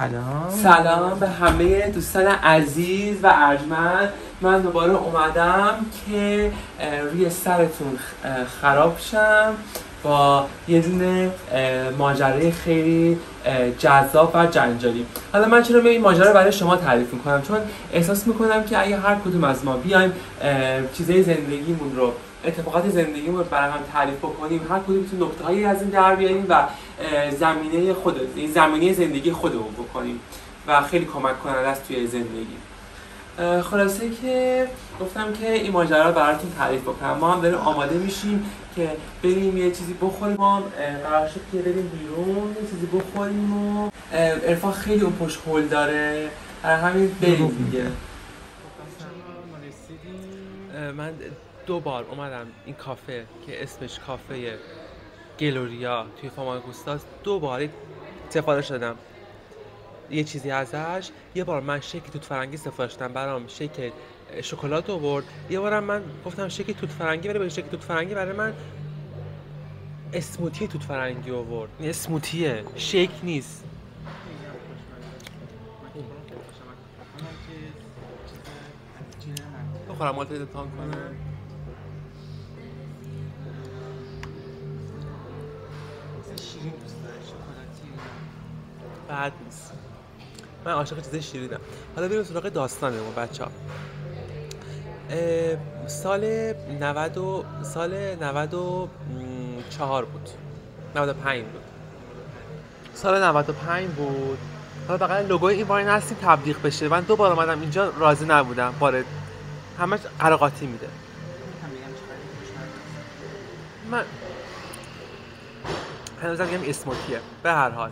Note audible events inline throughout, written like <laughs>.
سلام. سلام به همه دوستان عزیز و ارجمند. من دوباره اومدم که روی سرتون خراب شم. با یه دونه اه، ماجرای خیلی جذاب و جنجالی. حالا من چرا این ماجرا برای شما تعریف می‌کنم؟ چون احساس می‌کنم که اگه هر کدوم از ما بیایم چیزای زندگیمون رو اتفاقات زندگیمون رو برای هم تعریف بکنیم هر کدوم تو نقطه هایی از این در بیاریم و زمینه خود این زمینه زندگی خودمون بکنیم و خیلی کمک کننده است توی زندگی. خلاصه که گفتم که این ماجرا رو براتون تعریف بکنم. ما هم داریم آماده میشیم که بریم یه چیزی بخوریم ما قرار شد که بریم بیرون یه چیزی بخوریم و اه، عرفان خیلی اون پشت هول داره. همین بریم دیگه. اه، من دو بار اومدم این کافه که اسمش کافه گلوریا توی فاماگوستاست دو بار سفارش دادم یه چیزی ازش. یه بار من شیک توت فرنگی سفارش دادم برام شیک شکلات آورد. یه بارم من گفتم شیک توت فرنگی به شیک توت فرنگی. برای من اسموتی توت فرنگی آورد. این اسموتیه. شیک نیست. بخورم مالت تان کنه بعد نیست. من عاشق چیزای شیرینم. حالا بریم سراغ داستانمون بچه ها سال 90 و- سال 94 بود. 95 بود. سال 95 بود. حالا بقیه لوگوی این واین هستیم تبلیغ بشه. من دو بار اومدم اینجا راضی نبودم. بار همش قراقاتی میده. من هنوزم میگم اسموتیه. به هر حال.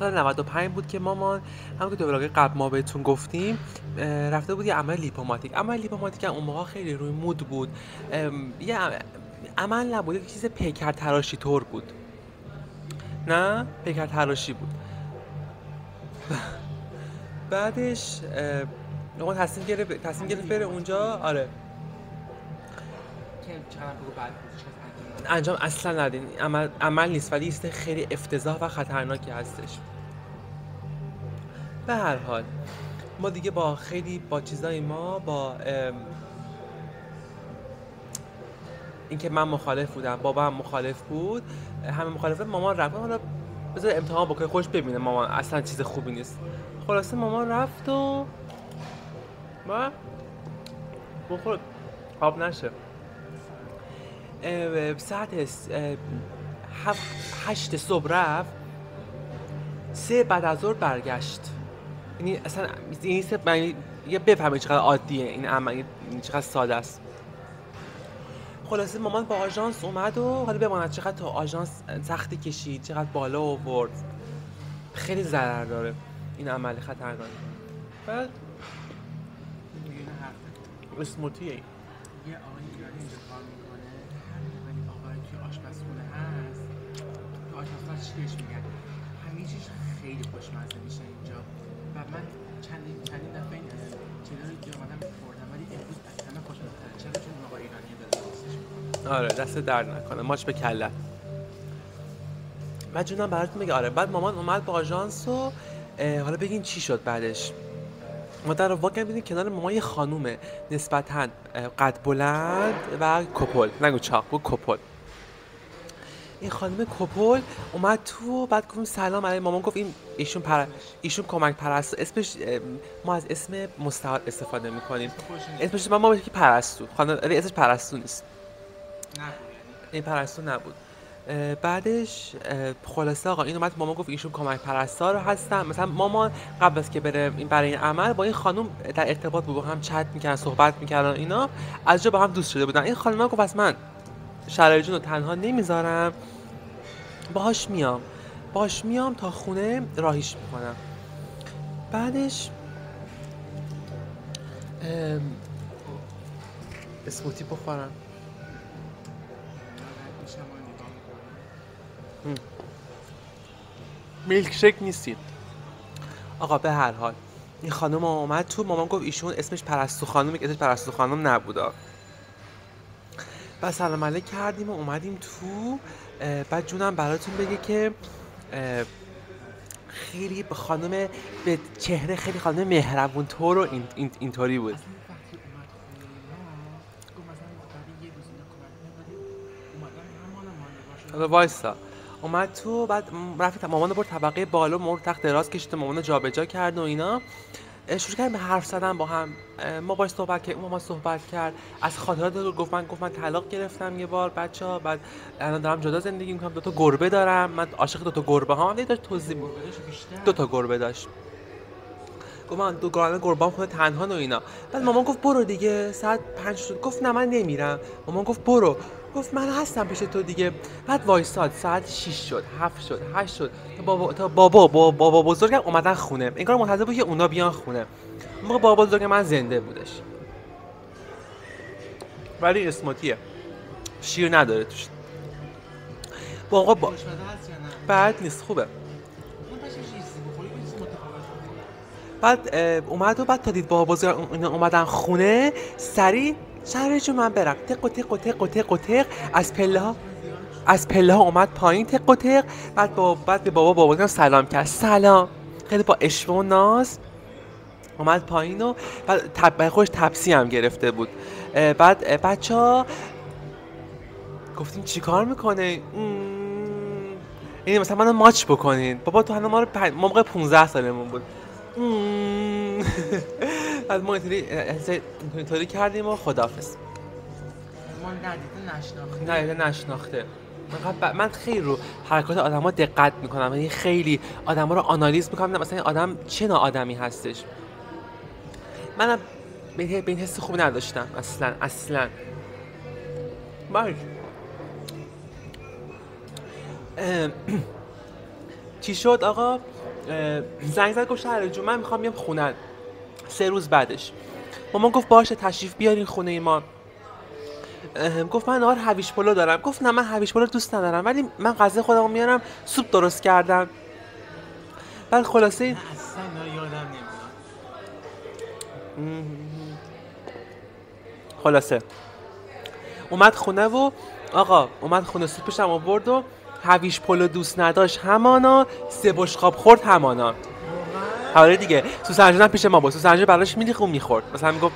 سال 95 بود که مامان همون که تو ولاگ قبل ما بهتون گفتیم رفته بود یه عمل لیپوماتیک. عمل لیپوماتیک هم اون موقع خیلی روی مود بود. یه عم- عمل نبود یه چیز پیکر تراشی طور بود. نه؟ پیکر تراشی بود. <laughs> بعدش مامان تصمیم گرفت تصمیم گرفت بره اونجا. آره. انجام اصلا ندین. عمل, عمل نیست ولی ایست خیلی افتضاح و خطرناکی هستش. به هر حال ما دیگه با خیلی با چیزای ما با اینکه من مخالف بودم بابا هم مخالف بود همه مخالفه مامان رفت. حالا بذار امتحان بکنه خوش ببینه مامان اصلا چیز خوبی نیست. خلاصه مامان رفت و ما بخور خواب نشه. ساعت هشت صبح رفت. سه بعد از ظهر برگشت. یعنی اصلا این سه یعنی یه بفهمید چقدر عادیه این عمل این چقدر ساده است. خلاصه مامان با آژانس اومد و حالا بماند چقدر تو آژانس سختی کشید چقدر بالا آورد. خیلی ضرر داره این عمل خطرناک. بعد اسموتیه یه آقای اینجا کار چی بهش میگن؟ همه چیز خیلی خوشمزه میشه اینجا. و من چندین چندین دفعه این چیزایی که اومدم خوردم ولی امروز از همه خوشمزه چرا چون آقای ایرانی داره آره دست درد نکنه. ماچ به کلت بعد جونم براتون میگه آره. بعد مامان اومد با آژانس و حالا بگین چی شد بعدش. ما در واقع دیدیم کنار مامان یه خانومه نسبتا قد بلند و کپل. نگو چاق بود کپل. این خانم کپل اومد تو بعد گفتیم سلام علیه مامان گفت این ایشون پر... ایشون کمک پرستو. اسمش ما از اسم مستعار استفاده می‌کنیم. اسمش ما ما بهش میگیم پرستو. خانم اسمش پرستو نیست. نه این پرستو نبود. بعدش خلاصه آقا این اومد. مامان گفت ایشون کمک پرستار هستن. مثلا مامان قبل از که بره این برای این عمل با این خانم در ارتباط بود. با هم چت می‌کردن صحبت می‌کردن اینا. از جا با هم دوست شده بودن. این خانم گفت پس من شرای جون رو تنها نمی‌ذارم. باهاش میام. باهاش میام تا خونه راهیش می‌کنم. بعدش اسموتی بخورم. میلک شک نیستید آقا به هر حال این خانم اومد تو مامان گفت ایشون اسمش پرستو خانم اسمش پرستو خانم نبودا. و سلام علیک کردیم و اومدیم تو بعد جونم براتون بگه که خیلی به خانم به چهره خیلی خانم مهربون طور و این این اینطوری بود. حالا وایسا. اومد تو بعد رفت مامان برد طبقه بالا مورد تخت دراز کشید و مامان جابجا کرد و اینا. شروع کردیم به حرف زدن با هم. ما باش صحبت کرد اون ما صحبت کرد. از خاطرات رو گفت من گفت من طلاق گرفتم یه بار بچه ها. بعد الان دارم جدا زندگی می‌کنم. دو تا گربه دارم. من عاشق دو تا گربه هم داشت توضیح دو تا گربه داشت. گفت من دو گربه گربه خونه تنها و اینا. بعد مامان گفت برو دیگه. ساعت پنج شد. گفت نه من نمیرم. مامان گفت برو. گفت من هستم پیش تو دیگه. بعد وایساد. ساعت 6 شد 7 شد 8 شد. تا بابا تا بابا بابا, بابا بزرگم اومدن خونه. انگار منتظر بود که اونا بیان خونه. موقع بابا بزرگ من زنده بودش. ولی اسموتیه شیر نداره توش. بابا با... بعد نیست خوبه. بخوری. بعد اومد و بعد تا دید بابا بزرگ اومدن خونه سری شهر جو من برم. تق و تق و تق و تق و تق. از پله ها از پله ها اومد پایین. تق و تق. بعد با بعد به بابا بابا سلام کرد. سلام. خیلی با اشوه و ناز اومد پایین و بعد تب خودش تپسی هم گرفته بود. بعد بچه ها گفتیم چیکار می‌کنه؟ این مثلا منو ماچ بکنین. بابا تو هنوز ما رو موقع 15 سالمون بود. <laughs> بعد ما اینطوری کردیم و خداحافظ. ما ندیده نشناخته نه نشناخته. من, قبل- من خیلی رو حرکات آدما دقت می‌کنم. یعنی خیلی آدما رو آنالیز می‌کنم. مثلا این آدم چه نوع آدمی هستش؟ منم به این- حس خوب نداشتم. اصلا اصلا. باش. <clears throat> چی شد آقا؟ زنگ زد گفت شهر جون من می‌خوام بیام خونه سه روز بعدش. مامان گفت باشه تشریف بیارین خونه ما. گفت من نهار هویج پلو دارم. گفت نه من هویج پلو دوست ندارم ولی من غذا خودمو میارم سوپ درست کردم. بعد خلاصه رو یادم خلاصه. اومد خونه و آقا اومد خونه سوپش هم آورد و هویج پلو دوست نداشت همانا سه بشقاب خورد همانا. حالا دیگه. سوسنجون هم پیش ما بود. سوسنجون براش میلیخ و می‌خورد. مثلا می‌گفت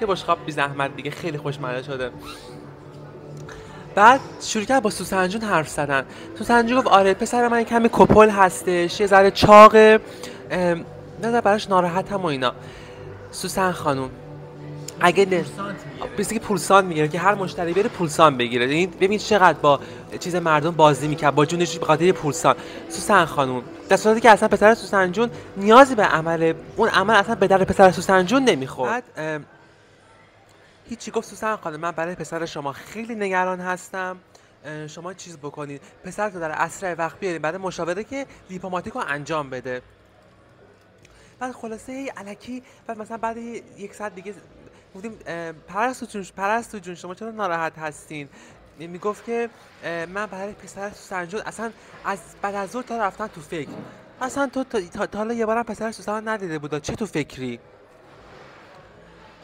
یه بشقاب بی زحمت دیگه خیلی خوشمزه شده. بعد شروع کرد با سوسنجون حرف زدن. سوسنجون گفت آره پسر من کمی کپل هستش یه ذره چاقه. نه براش ناراحتم و اینا. سوسن خانوم اگه نه پولسان می‌گیره که هر مشتری بره پولسان بگیره. یعنی ببین چقدر با چیز مردم بازی می‌کرد. با جونش به خاطر پولسان. سوسن خانوم. در صورتی که اصلا پسر سوسن جون نیازی به عمل اون عمل اصلا به در پسر سوسن جون نمی‌خورد. هیچی گفت سوسن خانم من برای پسر شما خیلی نگران هستم. شما چیز بکنید. پسر تو در اسرع وقت بیارید. برای مشاوره که دیپلماتیک انجام بده. بعد خلاصه هی الکی بعد مثلا بعد یک ساعت دیگه گفتیم پرستو جون پرستو جون شما چرا ناراحت هستین؟ می‌گفت که من برای پسر سوسن جون اصلا از بعد از تا رفتن تو فکر. اصلا تو تا, تا, حالا یه بارم پسر سوسن ندیده بودا. چه تو فکری؟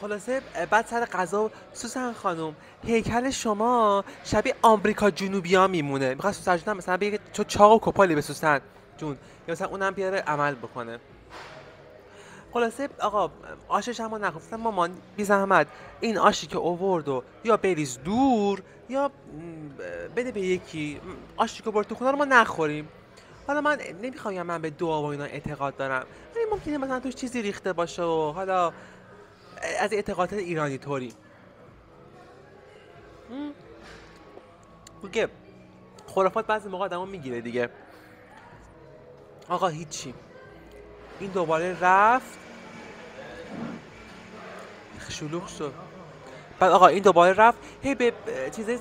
خلاصه بعد سر غذا سوسن خانم هیکل شما شبیه آمریکا جنوبی ها میمونه. می‌خواد سوسن جون هم مثلا بگه چون چاق و کپالی به سوسن. جون یا مثلا اونم بیاره عمل بکنه. خلاصه آقا آشش هم نخواستم مامان بی زحمت این آشی که اوورد و یا بریز دور یا بده به یکی آشی که برد تو خونه رو ما نخوریم. حالا من نمی‌خوام من به دعا و اینا اعتقاد دارم ولی ممکنه مثلا توش چیزی ریخته باشه و حالا از اعتقادات ایرانی طوری. که خرافات بعضی موقع آدمو می‌گیره دیگه. آقا هیچی. این دوباره رفت. شلوغ شد. بعد آقا این دوباره رفت. هی به چیزای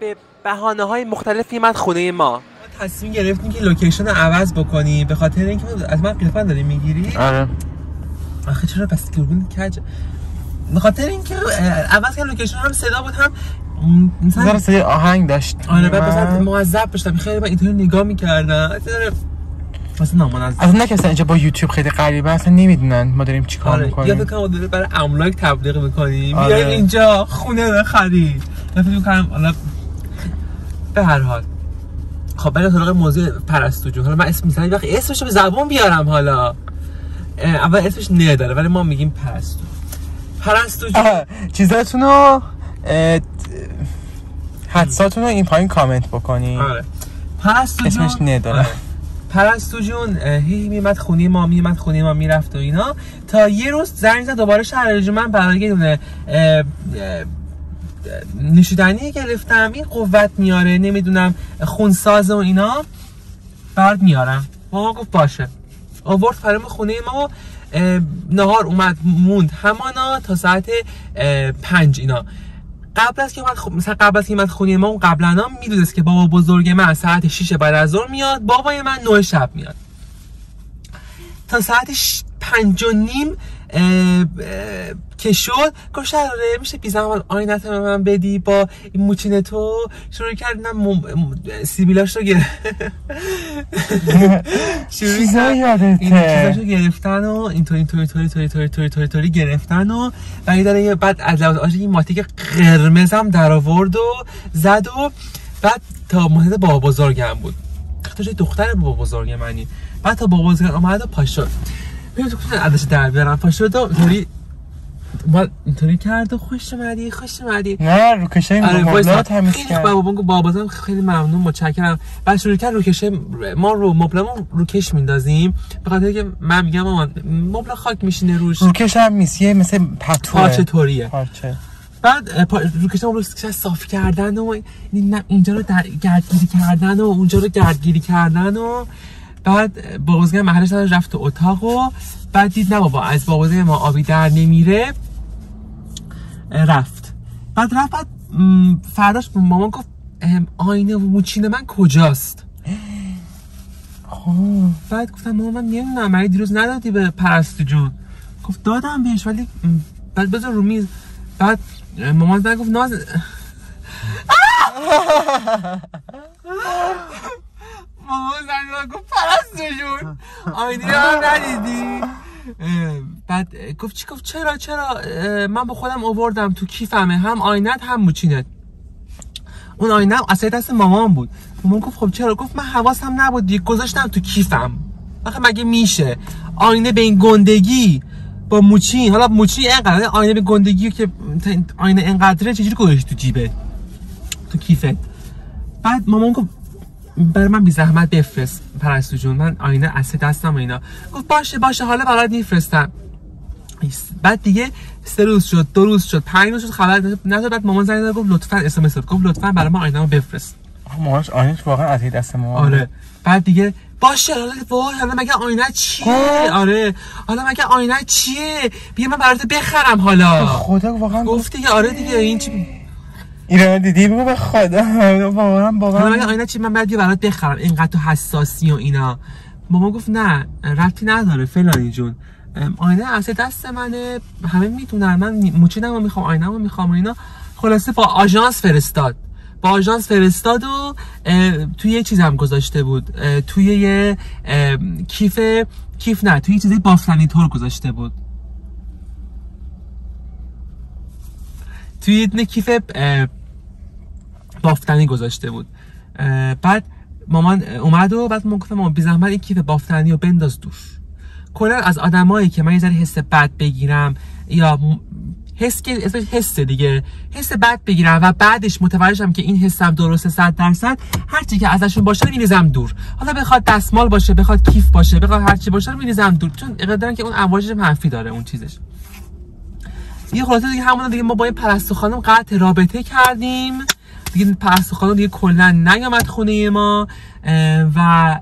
به بهانه های مختلفی من خونه ما. تصمیم گرفتیم که لوکیشن رو عوض بکنیم به خاطر اینکه از من قیافه داری می‌گیری؟ آره. آخه چرا بس گرگون کج به خاطر اینکه عوض کردن لوکیشن هم صدا بود هم مثلا صدای آهنگ داشت. آره بعد مثلا موظف بشم خیلی من اینطوری نگاه می‌کردم. مثلا نامنظم از اصلا اینجا با یوتیوب خیلی غریبه اصلا نمی‌دونن ما داریم چیکار آره یا می‌کنیم. فکر کنم داره برای املاک تبلیغ می‌کنیم آره. بیاین اینجا خونه بخرید یا فکر می‌کنم حالا به هر حال. خب برای سراغ موضوع پرستوجو. حالا من اسم می‌زنم وقت اسمش رو به زبون بیارم حالا. اول اسمش نه داره ولی ما میگیم پرستو. پرستوجو. چیزاتون رو حدساتون رو این پایین کامنت بکنی آره. پرستو جون اسمش نداره. آره. پرستو جون هی میمد خونه ما میمد خونه ما می‌رفت و اینا. تا یه روز زنگ زد دوباره شهر من برای یه دونه نوشیدنی گرفتم. این قوت میاره نمی‌دونم خونساز و اینا. برد میارم. ماما گفت باشه. آورد فرم خونه ما نهار اومد موند همانا تا ساعت پنج اینا. قبل از که اومد خب مثلا قبل از که اومد خونه ما اون قبلا می‌دونست که بابا بزرگ من ساعت 6 بعد از ظهر میاد بابای من 9 شب میاد. تا ساعت ش... پنج و نیم که شد گوش آره میشه بی زمان آینت به من بدی با این موچین تو؟ شروع کردم مم... سیبیلاش رو گرفت. <laughs> این چیزاش رو گرفتن و توی توی توی توی اینطوری اینطوری این گرفتن و بعد بعد از لحاظ آجه این ماتیک قرمزم در آورد و زد و بعد تا مهد بابا بزرگم بود. خاطر دختر بابا بزرگ منی. بعد تا بابا بزرگم آمد و پاشد. ازش در بیارم پا شد و اینطوری اومد اینطوری کرد و خوش اومدی خوش اومدی نه روکشه مبلا وایسا. رو تمیز خیلی کرد بابا گفت بابا خیلی ممنون متشکرم بعد شروع کرد روکشه ما رو مبلمون روکش میندازیم به خاطر که من میگم مامان مبل خاک میشینه روش روکش هم میسیه مثل پتوه پارچه طوریه پارچه بعد پا- روکش روش صاف کردن و اینجا رو در گردگیری کردن و اونجا رو گردگیری کردن و بعد بابازگه محلش داد رفت تو اتاق و بعد دید نه بابا از بابازگه ما آبی در نمیره رفت. بعد رفت بعد فرداش مامان گفت آینه و موچین من کجاست؟ خب. بعد گفتم مامان من نمی‌دونم مگه دیروز ندادی به پرستو جون؟ گفت دادم بهش ولی بعد بذار رو میز. بعد مامان زن گفت ناز <laughs> <laughs> مامان زن گفت پرستو جون آینه رو ندیدی. بعد گفت چی؟ گفت چرا چرا؟ من با خودم آوردم تو کیفمه. هم آینت هم موچینت اون آینه هم اصلا دست مامان بود. مامان گفت خب چرا؟ گفت من حواسم نبود دیگه گذاشتم تو کیفم. آخه مگه میشه؟ آینه به این گندگی با موچین حالا موچین اینقدر آینه به گندگی که آینه اینقدره چجوری گذاشتی تو جیبت تو کیفت؟ بعد مامان گفت برای من بی زحمت بفرست پرستو جون. من آینه اصل دستم و اینا. گفت باشه باشه حالا برات میفرستم. بعد دیگه سه روز شد دو روز شد پنج روز شد خبر نداد بعد مامان زنگ زد گفت لطفا اس ام اس گفت لطفا برای من آینه بفرست. ماهاش آینش واقعا از دست ما آره. بعد دیگه باشه حالا وای حالا مگه آینه چیه. آره. حالا مگه آینه چیه؟ بیا من برات بخرم حالا. خدا واقعا گفت دیگه آره دیگه این چی اینا دیدی؟ به خدا. واقعا واقعا آینه چی؟ من بیا برات بخرم. اینقدر تو حساسی و اینا. مامان گفت نه ربطی نداره. فلانی جون. آینه اصل دست منه. همه می‌دونن. من موچینم رو می‌خوام آینه رو می‌خوام و اینا. خلاصه با آژانس فرستاد. با آژانس فرستاد و توی یه چیز هم گذاشته بود. توی یه کیف کیف نه توی یه چیزی بافتنی طور گذاشته بود. توی یه کیف بافتنی گذاشته بود. بعد مامان اومد و بعد من گفتم مامان بی زحمت این کیف بافتنی رو بنداز دوش. کلا از آدمایی که من یه ذره حس بد بگیرم یا حس که حسه دیگه حس بد بگیرم و بعدش متوجه شم که این حسم درسته صد درصد هر چی که ازشون باشه میریزم دور. حالا بخواد دستمال باشه بخواد کیف باشه بخواد هر چی باشه میریزم دور. چون دارم که اون امواجش منفی داره اون چیزش. دیگه خلاصه دیگه همون دیگه ما با این پرستو خانم قطع رابطه کردیم. دیگه پرستو خانم دیگه کلا نیامد خونه ما و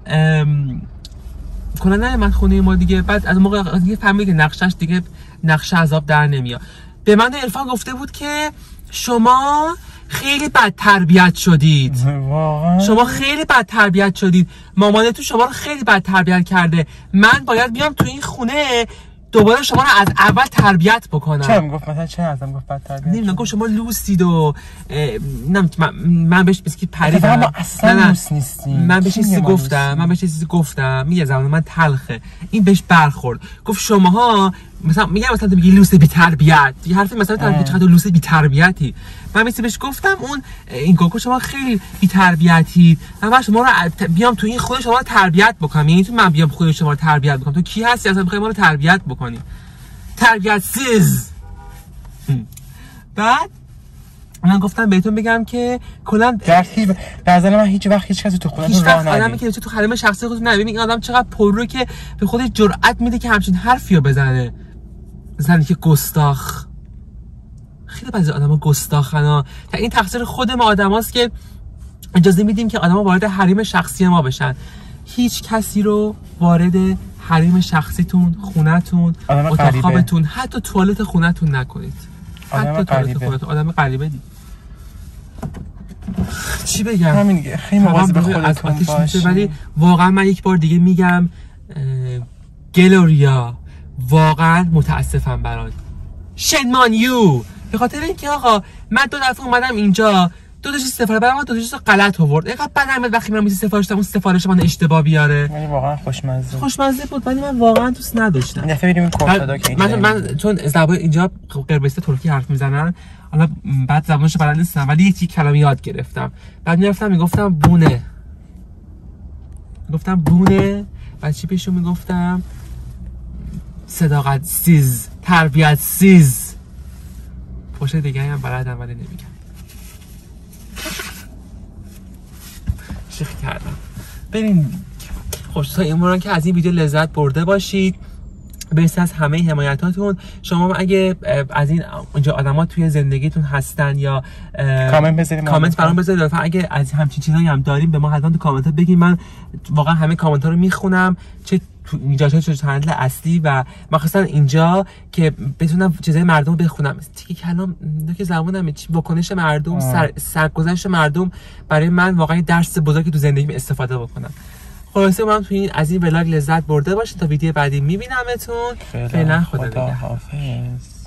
کلا نیامد خونه ما دیگه. بعد از موقع دیگه فهمید که نقشش دیگه نقشه عذاب در نمیاد. به من عرفان گفته بود که شما خیلی بد تربیت شدید. شما خیلی بد تربیت شدید. مامانتون شما رو خیلی بد تربیت کرده. من باید بیام تو این خونه دوباره شما رو از اول تربیت بکنم. چرا می‌گفت؟ مثلا چه ازم گفت بد تربیت؟ نمی‌دونم گفت شما لوسید و نم من, بهش بسکیت اتفاقا پریدم ما اصلا لوس نیستیم. من بهش چیزی گفتم؟ من بهش چیزی گفتم. میگه زمان من تلخه. این بهش برخورد. گفت شماها مثلا میگم مثلا میگی لوس بی تربیت یه حرفی مثلا تو اه. چقدر لوس بی تربیتی من مثل بهش گفتم اون این کوکو شما خیلی بی تربیتی من باید شما رو بیام تو این خود شما رو تربیت بکنم. یعنی تو من بیام خود شما رو تربیت بکنم. تو کی هستی؟ اصلا می‌خوای ما رو تربیت بکنی. تربیت سیز. بعد من گفتم بهتون بگم که کلا درکی به نظر من هیچ وقت هیچ کسی تو وقت راه آدمی ندید. که تو حریم شخصی خودتون نبینی این آدم چقدر پررو که به خودش جرأت میده که همچین حرفی رو بزنه. زنی که گستاخ. خیلی بعضی آدما گستاخن ها. تا این تقصیر خود ما آدماست که اجازه میدیم که آدما وارد حریم شخصی ما بشن. هیچ کسی رو وارد حریم شخصیتون خونتون اتاق حتی توالت خونتون نکنید. حتی توالت. خونتون آدم غریبه دی. چی بگم؟ همین خیلی مواظب از خودتون باشید ولی واقعا من یک بار دیگه میگم گلوریا. واقعا متاسفم برات. شنمان یو به خاطر اینکه آقا من دو دفعه اومدم اینجا دو تا سفارش برام دو تا غلط آورد. اینقدر بدم میاد وقتی من میز سفارش دادم اون سفارش من اشتباه بیاره. ولی واقعا خوشمزه. خوشمزه بود ولی من واقعا دوست نداشتم. دفعه بریم این کورتادا که من, من چون زبان اینجا قربسته ترکی حرف می‌زنن حالا بعد زبانش بلد نیستم ولی یکی کلمه یاد گرفتم. بعد می‌رفتم می‌گفتم بونه. می‌گفتم بونه بعد چی پیشون می‌گفتم؟ صداقت سیز تربیت سیز. پشت دیگه هم بلدم ولی نمیگم. شیخ کردم. بریم. این موران که از این ویدیو لذت برده باشید. برسه از همه حمایتاتون. شما هم اگه از این اونجا آدمات توی زندگیتون هستن یا کامنت بذاریم ما کامنت. برام بذارید. لطفا اگه از همچین چیزایی هم داریم به ما حتما تو کامنت ها بگید. من واقعا همه کامنت ها رو می‌خونم. چه اینجا تو channel اصلی و مخصوصا اینجا که بتونم چیزای مردم رو بخونم. تیکه کلام که زبونم چی؟ واکنش مردم. سر سرگذشت مردم برای من واقعا درس بزرگی تو زندگیم استفاده بکنم. خلاصه من تو این از این ولاگ لذت برده باشید تا ویدیو بعدی میبینمتون. فعلا خدا خدا نگهدار. حافظ.